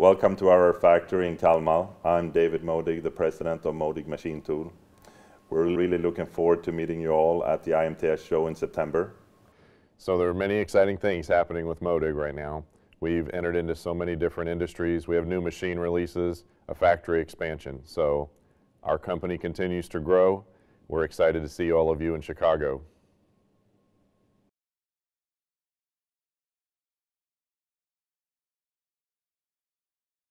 Welcome to our factory in Kalmar. I'm David Modig, the President of Modig Machine Tool. We're really looking forward to meeting you all at the IMTS show in September. So there are many exciting things happening with Modig right now. We've entered into so many different industries. We have new machine releases, a factory expansion. So our company continues to grow. We're excited to see all of you in Chicago.